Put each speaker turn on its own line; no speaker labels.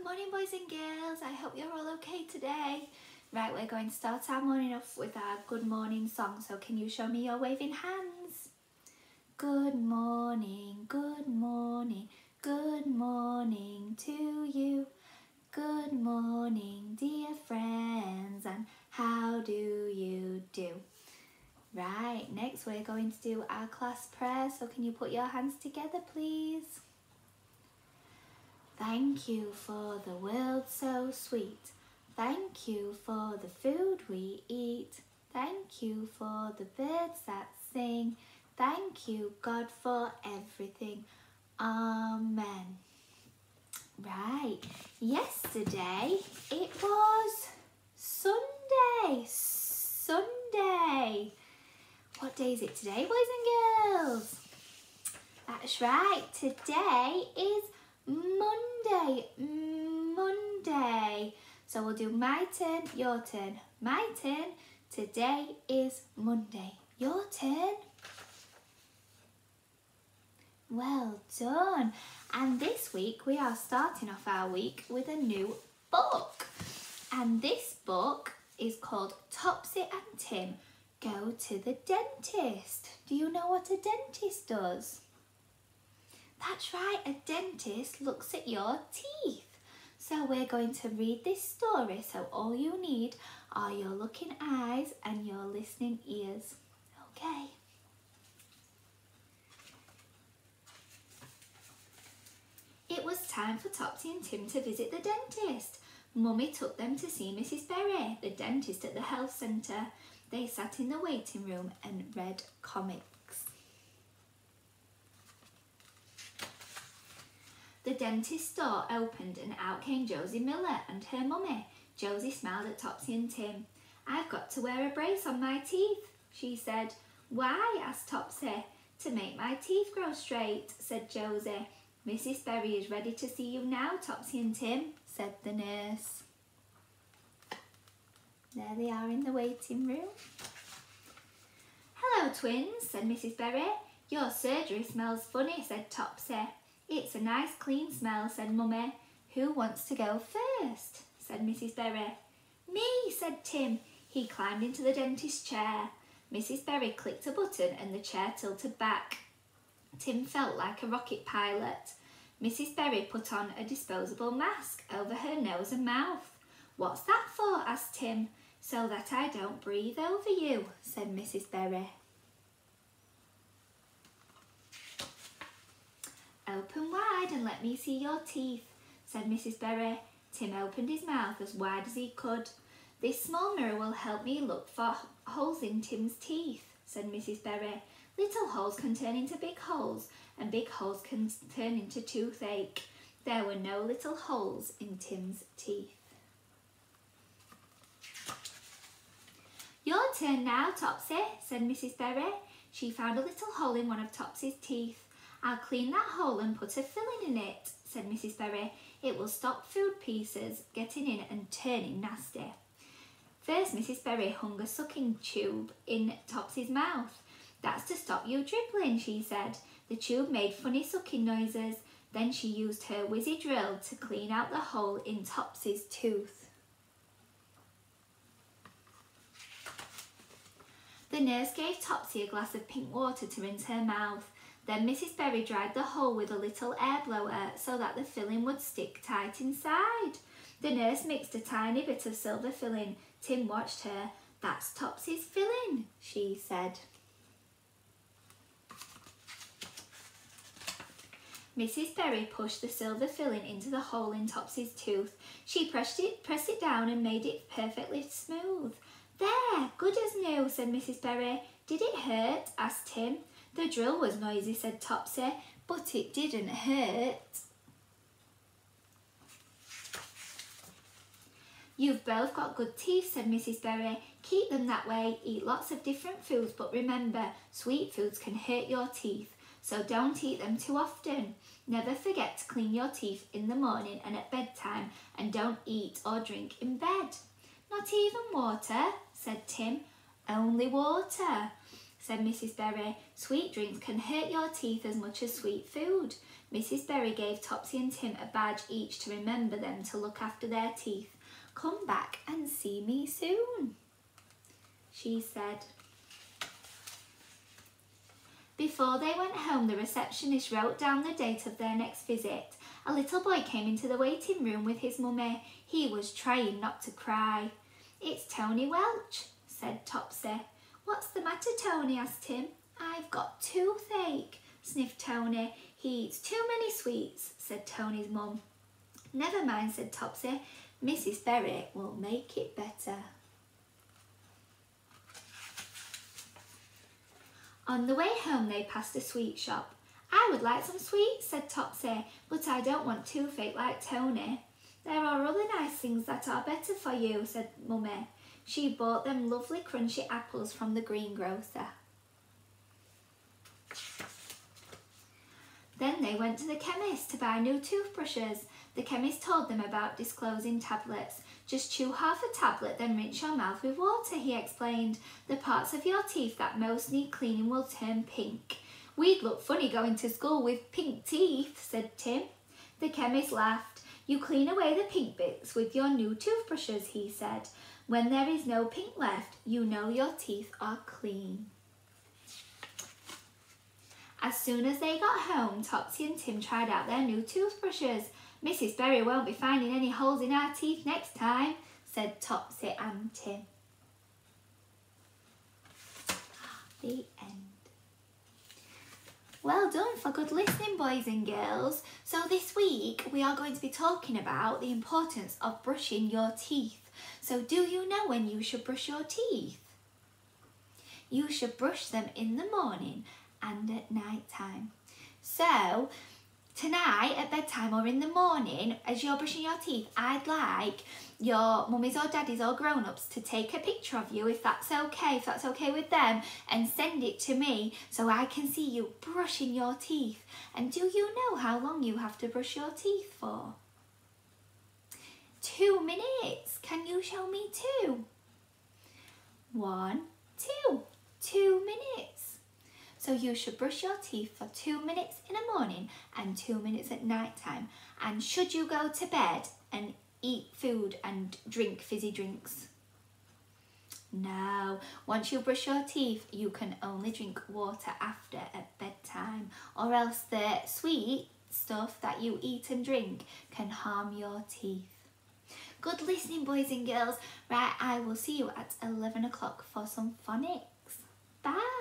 Good morning boys and girls, I hope you're all okay today. Right, we're going to start our morning off with our good morning song, so can you show me your waving hands? Good morning, good morning, good morning to you. Good morning dear friends and how do you do? Right, next we're going to do our class prayer, so can you put your hands together please? Thank you for the world so sweet. Thank you for the food we eat. Thank you for the birds that sing. Thank you, God, for everything. Amen. Right, yesterday it was Sunday. Sunday. What day is it today, boys and girls? That's right, today is Monday, Monday. So we'll do my turn, your turn, my turn. Today is Monday. Your turn. Well done. And this week we are starting off our week with a new book. And this book is called Topsy and Tim Go to the Dentist. Do you know what a dentist does? That's right, a dentist looks at your teeth. So we're going to read this story, so all you need are your looking eyes and your listening ears. Okay. It was time for Topsy and Tim to visit the dentist. Mummy took them to see Mrs Berry, the dentist at the health centre. They sat in the waiting room and read comics. The dentist's door opened and out came Josie Miller and her mummy. Josie smiled at Topsy and Tim. I've got to wear a brace on my teeth, she said. Why? asked Topsy. To make my teeth grow straight, said Josie. Mrs Berry is ready to see you now, Topsy and Tim, said the nurse. There they are in the waiting room. Hello, twins, said Mrs Berry. Your surgery smells funny, said Topsy. It's a nice clean smell, said Mummy. Who wants to go first? said Mrs Berry. Me, said Tim. He climbed into the dentist's chair. Mrs Berry clicked a button and the chair tilted back. Tim felt like a rocket pilot. Mrs Berry put on a disposable mask over her nose and mouth. What's that for? asked Tim. So that I don't breathe over you, said Mrs Berry. Open wide and let me see your teeth, said Mrs Berry. Tim opened his mouth as wide as he could. This small mirror will help me look for holes in Tim's teeth, said Mrs Berry. Little holes can turn into big holes and big holes can turn into toothache. There were no little holes in Tim's teeth. Your turn now, Topsy, said Mrs Berry. She found a little hole in one of Topsy's teeth. I'll clean that hole and put a filling in it, said Mrs Berry. It will stop food pieces getting in and turning nasty. First, Mrs Berry hung a sucking tube in Topsy's mouth. That's to stop you dribbling, she said. The tube made funny sucking noises. Then she used her whizzy drill to clean out the hole in Topsy's tooth. The nurse gave Topsy a glass of pink water to rinse her mouth. Then Mrs Berry dried the hole with a little air blower so that the filling would stick tight inside. The nurse mixed a tiny bit of silver filling. Tim watched her. That's Topsy's filling, she said. Mrs Berry pushed the silver filling into the hole in Topsy's tooth. She pressed it, pressed it down and made it perfectly smooth. There, good as new, said Mrs Berry. Did it hurt? asked Tim. The drill was noisy, said Topsy, but it didn't hurt. You've both got good teeth, said Mrs Berry. Keep them that way, eat lots of different foods, but remember, sweet foods can hurt your teeth, so don't eat them too often. Never forget to clean your teeth in the morning and at bedtime, and don't eat or drink in bed. Not even water, said Tim. Only water. Said Mrs Berry. Sweet drinks can hurt your teeth as much as sweet food. Mrs Berry gave Topsy and Tim a badge each to remember them to look after their teeth. Come back and see me soon, she said. Before they went home, the receptionist wrote down the date of their next visit. A little boy came into the waiting room with his mummy. He was trying not to cry. It's Tony Welch, said Topsy. What's the matter, Tony? asked Tim. I've got toothache, sniffed Tony. He eats too many sweets, said Tony's mum. Never mind, said Topsy. Mrs Berry will make it better. On the way home, they passed a sweet shop. I would like some sweets, said Topsy, but I don't want toothache like Tony. There are other nice things that are better for you, said Mummy. She bought them lovely crunchy apples from the greengrocer. Then they went to the chemist to buy new toothbrushes. The chemist told them about disclosing tablets. Just chew half a tablet, then rinse your mouth with water, he explained. The parts of your teeth that most need cleaning will turn pink. We'd look funny going to school with pink teeth, said Tim. The chemist laughed. You clean away the pink bits with your new toothbrushes, he said. When there is no pink left, you know your teeth are clean. As soon as they got home, Topsy and Tim tried out their new toothbrushes. Mrs Berry won't be finding any holes in our teeth next time, said Topsy and Tim. The end. Well done for good listening, boys and girls. So this week we are going to be talking about the importance of brushing your teeth. So do you know when you should brush your teeth? You should brush them in the morning and at night time. So tonight at bedtime or in the morning as you're brushing your teeth I'd like your mummies or daddies or grown-ups to take a picture of you if that's okay if that's okay with them and send it to me so I can see you brushing your teeth and do you know how long you have to brush your teeth for two minutes can you show me two one two two minutes so you should brush your teeth for two minutes in the morning and two minutes at night time. And should you go to bed and eat food and drink fizzy drinks? No, once you brush your teeth, you can only drink water after at bedtime or else the sweet stuff that you eat and drink can harm your teeth. Good listening, boys and girls. Right, I will see you at 11 o'clock for some phonics. Bye.